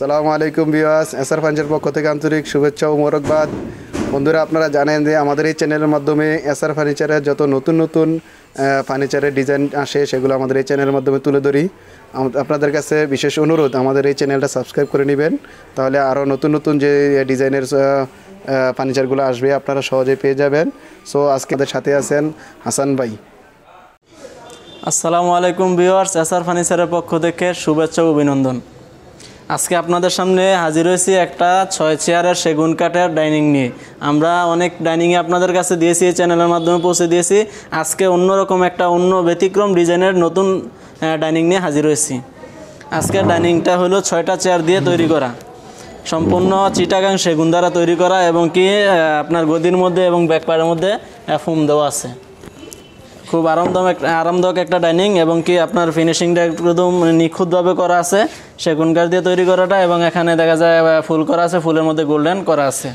আসসালামু আলাইকুম বিওয়াস SR furniture পক্ষ থেকে আন্তরিক শুভেচ্ছা ও মোরকবাদ বন্ধুরা, আপনারা জানেন যে আমাদের এই চ্যানেলের মাধ্যমে এসআর ফার্নিচারের যত নতুন নতুন ফার্নিচারের ডিজাইন আসে, সেগুলো আমাদের এই চ্যানেলের মাধ্যমে তুলে ধরি। আপনাদের কাছে বিশেষ অনুরোধ, আমাদের এই চ্যানেলটা সাবস্ক্রাইব করে নেবেন, তাহলে আরও নতুন নতুন যে ডিজাইনের ফার্নিচারগুলো আসবে, আপনারা সহজে পেয়ে যাবেন। সো, আজকে আমাদের সাথে আছেন হাসান ভাই। আসসালামু আলাইকুম ভিউয়ার্স এসআর ফার্নিচারের পক্ষ থেকে শুভেচ্ছা অভিনন্দন। আজকে আপনাদের সামনে হাজির হয়েছি একটা ছয় চেয়ারের সেগুন কাঠের ডাইনিং নিয়ে। আমরা অনেক ডাইনিংয়ে আপনাদের কাছে দিয়েছি, চ্যানেলের মাধ্যমে পৌঁছে দিয়েছি। আজকে অন্যরকম একটা অন্য ব্যতিক্রম ডিজাইনের নতুন ডাইনিং নিয়ে হাজির হয়েছি। আজকের ডাইনিংটা হলো ছয়টা চেয়ার দিয়ে তৈরি করা। সম্পূর্ণ চিটাগাং সেগুন দ্বারা তৈরি করা এবং কি আপনার গদির মধ্যে এবং ব্যাকপারের মধ্যে ফোম দেওয়া আছে। খুব আরামদায়ক আরামদায়ক একটা ডাইনিং এবং কি আপনার ফিনিশিংটা একদম নিখুঁতভাবে করা আছে। সেগুন কাঠ দিয়ে তৈরি করাটা এবং এখানে দেখা যায় ফুল করা আছে ফুলের মধ্যে গোল্ডেন করা আছে।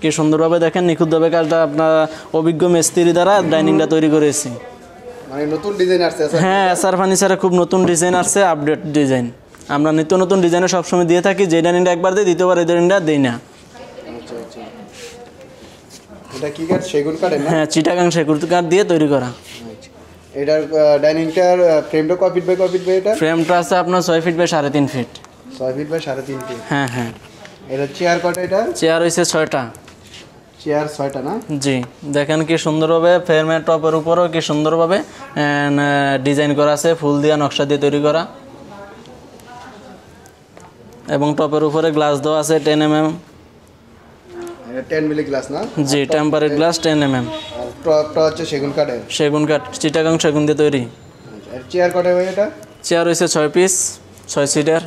কি সুন্দরভাবে দেখেন নিখুঁতভাবে কাজটা আপনার অভিজ্ঞ মিস্ত্রি দ্বারা ডাইনিংটা তৈরি করেছি। মানে নতুন ডিজাইন আসছে হ্যাঁ এসআর ফার্নিচারে খুব নতুন ডিজাইন আসছে আপডেট ডিজাইন। আমরা নিত্য নতুন ডিজাইনে সবসময় দিয়ে থাকি যে ডাইনিংটা একবার দিই দ্বিতীয়বার এই ডাইনিংটা দিই না। এটা কি কাঠ? সেগুন কাঠের না? হ্যাঁ চিটাগাং সেকুর কাঠ দিয়ে তৈরি করা। আচ্ছা। এটার ডাইনিংটার ফ্রেমটা কয় ফিট বাই কয় ফিট বাই এটা? ফ্রেমটা আছে আপনার ছয় ফিট বাই সাড়ে তিন ফিট ছয় ফিট বাই সাড়ে তিন ফিট হ্যাঁ হ্যাঁ। এটা চেয়ার কটা এটা? চেয়ার হয়েছে ছয়টা। চেয়ার ছয়টা না? জি। দেখেন কি সুন্দরভাবে ফ্রেমের টপের উপরেও কি সুন্দরভাবে ডিজাইন করা আছে ফুল দিয়ে নকশা দিয়ে তৈরি করা। এবং টপের উপরে গ্লাস দেওয়া আছে টেন এম এম এটা টেন মিলি গ্লাস না? জি tempered glass ten M M আর টপটা হচ্ছে সেগুন কাঠের সেগুন কাঠ চিটাগাং সেগুন দিয়ে তৈরি। আচ্ছা, আর চেয়ার কটা ভাই এটা? চেয়ার হয়েছে ছয় পিস ছয় সিটের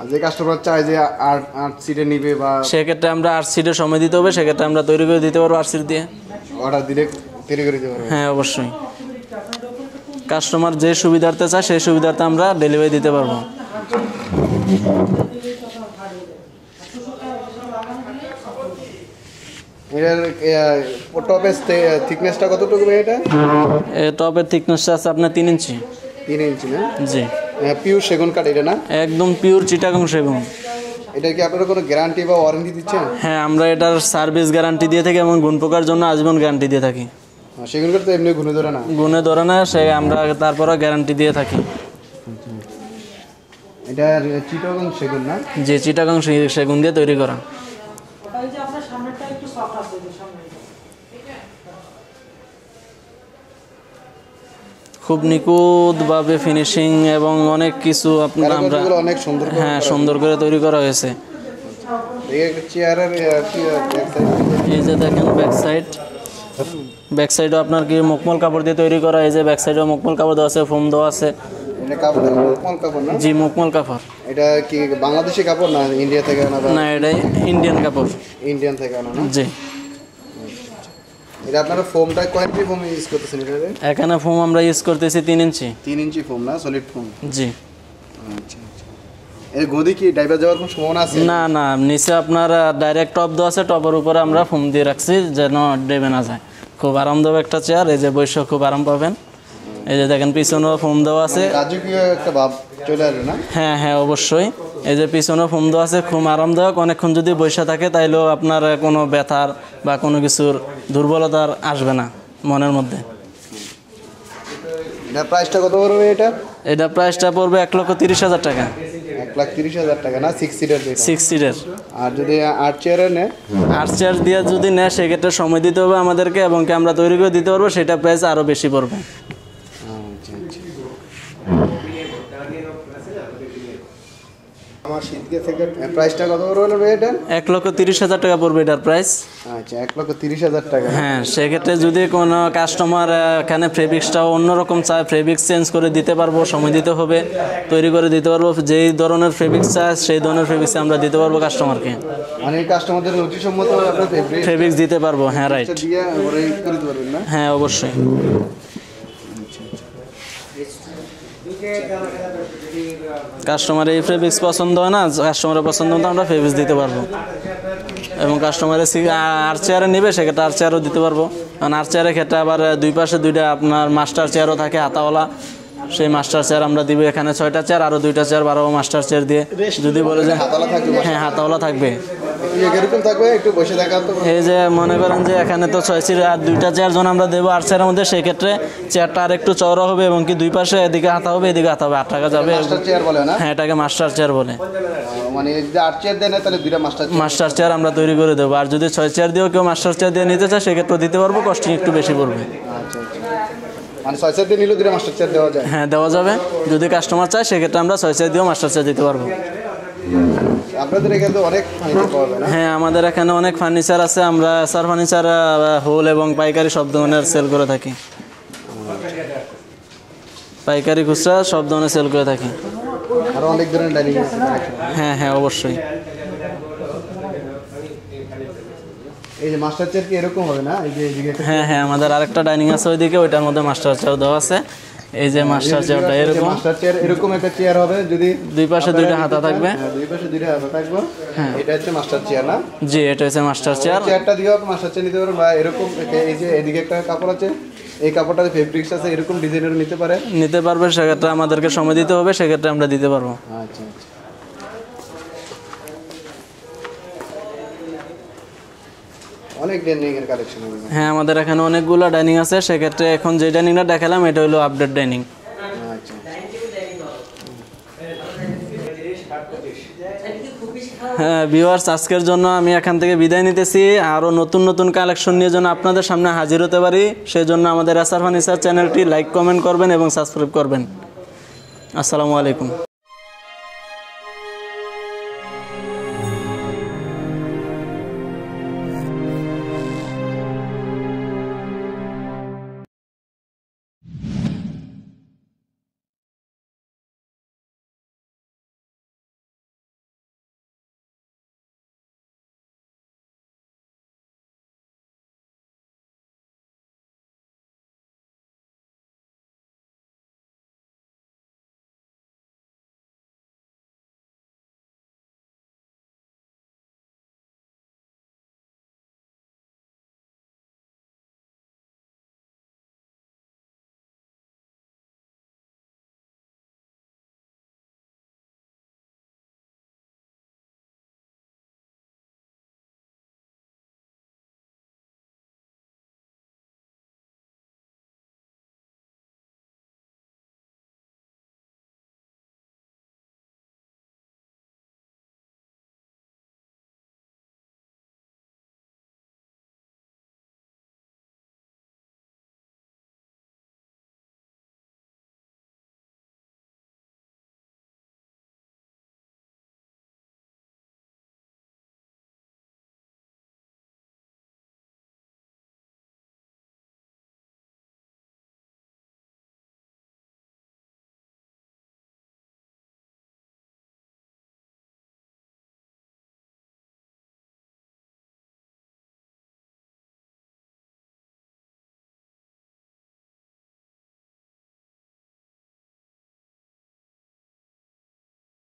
আর যে কাস্টমার চায় যে আট আট সিটে নিবে বা সেক্ষেত্রে আমরা আট সিটের সময় দিতে হবে সেক্ষেত্রে আমরা তৈরি করে দিতে পারব আট সিট দিয়ে। অর্ডার দিলে তৈরি করে দিতে পারবে। হ্যাঁ অবশ্যই। কাস্টমার যে সুবিধার্থে চায় সেই সুবিধার্থে আমরা ডেলিভারি দিতে পারব। এটার টপের থিকনেসটা কতটুকু এটা? টপের থিকনেসটা আছে আপনার তিন ইঞ্চি। তিন ইঞ্চি না? জি। পিওর সেগুন কাঠ এটা না? একদম পিওর চিটাগাং সেগুন। এটা কি আপনারা কোনো গ্যারান্টি বা ওয়ারেন্টি দিচ্ছেন? হ্যাঁ আমরা এটার সার্ভিস গ্যারান্টি দিয়ে থাকি এবং গুণ পোকার জন্য আজীবন গ্যারান্টি দিয়ে থাকি। আর সেগুন কাঠ তো এমনি ঘুরে ধরে না। গুণে ধরে না সে আমরা তারপরে গ্যারান্টি দিয়ে থাকি। এটা চিটাগং সেগুন না? যে চিটাগাং সেগুন দিয়ে তৈরি করা। খুব নিখুঁতভাবে ফিনিশিং এবং অনেক কিছু আপনার আমরা অনেক সুন্দর হ্যাঁ সুন্দর করে তৈরি করা হয়েছে। এই যে দেখেন ব্যাক সাইড ব্যাক সাইডও আপনার কি মকমল কাপড় দিয়ে তৈরি করা এই যে ব্যাক সাইডেও মকমল কাপড় দেওয়া আছে ফোম দেওয়া আছে। জি মকমল কাপড়। এটা কি বাংলাদেশি কাপড় না ইন্ডিয়া থেকে না ইন্ডিয়ান কাপড়। ইন্ডিয়ান থেকে আনা না? জি। এটা আপনারা ফোমটা কয় ফোম ইউজ করতেছেন এটাতে? এখানে ফোম আমরা ইউজ করতেছি তিন ইঞ্চি। তিন ইঞ্চি ফোম না সলিড ফোম? জি। আচ্ছা আচ্ছা। এর গদি কি ডাইভার যাওয়ার কোনো সম্ভাবনা আছে? না না নিচে আপনার ডাইরেক্ট টপ দেওয়া আছে টপের উপরে আমরা ফোম দিয়ে রাখছি যেন ডেবে না যায়। খুব আরামদায়ক একটা চেয়ার এই যে বৈশ্য খুব আরাম পাবেন। এই যে দেখেন পিছনেও ফোম দেওয়া আছে। রাজকীয় একটা ভাব চলে আসবে না? হ্যাঁ হ্যাঁ অবশ্যই। এই যে পিছনে ফোম দেওয়া আছে খুব আরামদায়ক। অনেকক্ষণ যদি বসে থাকে তাইলেও আপনার কোনো ব্যথার বা কোনো কিছুর দুর্বলতার আসবে না মনের মধ্যে। এটা প্রাইসটা কত পড়বে এটা? এটা প্রাইসটা পড়বে এক লক্ষ তিরিশ হাজার টাকা। এক লাখ তিরিশ হাজার টাকা না? সিক্স সিটার সিক্স সিটের আর যদি আট চেয়ারে নেয় আর্ট চার্জ দিয়ে যদি নেয় সেক্ষেত্রে সময় দিতে হবে আমাদেরকে এবং কি আমরা তৈরি করে দিতে পারব সেটা প্রাইস আরও বেশি পড়বে আচ্ছা আচ্ছা আমার শীতকে থেকে প্রাইসটা কত করে এটা? এক লক্ষ তিরিশ হাজার টাকা পড়বে এটার প্রাইস আচ্ছা এক লক্ষ তিরিশ হাজার টাকা। হ্যাঁ সেক্ষেত্রে যদি কোনো কাস্টমার এখানে ফেব্রিক্সটাও অন্যরকম চায় ফেব্রিক্স চেঞ্জ করে দিতে পারব সময় দিতে হবে তৈরি করে দিতে পারব যেই ধরনের ফেব্রিক্স চায় সেই ধরনের ফেব্রিক্স আমরা দিতে পারব কাস্টমারকে মানে কাস্টমারদের রুচিসম্মত ফেব্রিক্স দিতে পারব হ্যাঁ রাইট হ্যাঁ অবশ্যই। কাস্টমার এই ফেব্রিক্স পছন্দ হয় না কাস্টমারের পছন্দ মতো আমরা ফেব্রিক্স দিতে পারব। এবং কাস্টমারের আর চেয়ারে নেবে সেক্ষেত্রে আর চেয়ারও দিতে পারব। কারণ আর চেয়ারের ক্ষেত্রে আবার দুই পাশে দুইটা আপনার মাস্টার চেয়ারও থাকে হাতাওয়ালা। সেই মাস্টার চেয়ার আমরা দিব এখানে ছয়টা চেয়ার আরও দুইটা চেয়ার বারো মাস্টার চেয়ার দিয়ে। যদি বলে যে হ্যাঁ হাতাওয়ালা থাকবে। তো এই যে মনে করেন যে এখানে তো ছয় সিট আর দুইটা চেয়ার যখন আমরা দেবো আট চেয়ারের মধ্যে সেক্ষেত্রে চেয়ারটা আর একটু চওড়া হবে এবং কি দুই পাশে এদিকে হাতা হবে এদিকে হাতা হবে আট টাকা যাবে। চেয়ার বলে না? হ্যাঁ এটাকে মাস্টার চেয়ার বলে। মানে যদি আট চেয়ার দেয় না তাহলে দুইটা মাস্টার মাস্টার চেয়ার আমরা তৈরি করে দেবো আর যদি ছয় চেয়ার দিয়েও কেউ মাস্টার চেয়ার দিয়ে নিতে চায় সেক্ষেত্রে দিতে পারব কস্টিং একটু বেশি পড়বে। আচ্ছা আচ্ছা। মানে ছয় চেয়ার দিয়ে নিলেও দুইটা মাস্টার চেয়ার দেওয়া যায়। হ্যাঁ দেওয়া যাবে। যদি কাস্টমার চায় সেক্ষেত্রে আমরা ছয় চেয়ার দিয়েও মাস্টার চেয়ার দিতে পারব। আপনাদের এখানে অনেক ফার্নিচার পাওয়া যায় হ্যাঁ আমাদের এখানে অনেক ফার্নিচার আছে। আমরা সার ফার্নিচার হোল এবং পাইকারি সব ধরনের সেল করে থাকি। পাইকারি খুচরা সব ধরনের সেল করে থাকি। আরও অনেক ধরনের ডাইনিং হ্যাঁ হ্যাঁ অবশ্যই। এই যে মাস্টার চেয়ার কি এরকম হবে না? এই যে হ্যাঁ হ্যাঁ আমাদের আরেকটা ডাইনিং আছে ওইদিকে ওইটার মধ্যে মাস্টার চেয়ার দেওয়া আছে। এই যে মাস্টার চেয়ারটা এরকম? মাস্টার চেয়ার এরকম একটা চেয়ার হবে যদি দুই পাশে দুইটা হাতা থাকবে? হ্যাঁ, দুই পাশে দুইটা হাতা থাকবে। এটা হচ্ছে মাস্টার চেয়ার না? জি এটা হচ্ছে মাস্টার চেয়ার। চেয়ারটা দিয়েও আপনি মাস্টার চেয়ার নিতে পারেন বা এরকম এই যে এদিকে একটা কাপড় আছে এই কাপড়টা ফেব্রিক্স আছে এরকম ডিজাইনের নিতে পারে? নিতে পারবে সেক্ষেত্রে আমাদেরকে সময় দিতে হবে সেক্ষেত্রে আমরা দিতে পারব। আচ্ছা আচ্ছা। অনেক ডাইনিং এর কালেকশন হ্যাঁ আমাদের এখানে অনেকগুলো ডাইনিং আছে। সেক্ষেত্রে এখন যে ডাইনিংটা দেখালাম এটা হলো আপডেট ডাইনিং আচ্ছা। হ্যাঁ ভিউয়ার্স আজকের জন্য আমি এখান থেকে বিদায় নিতেছি। আরও নতুন নতুন কালেকশন নিয়ে যেন আপনাদের সামনে হাজির হতে পারি সেই জন্য আমাদের এসআর ফার্নিচার চ্যানেলটি লাইক কমেন্ট করবেন এবং সাবস্ক্রাইব করবেন। আসসালামু আলাইকুম।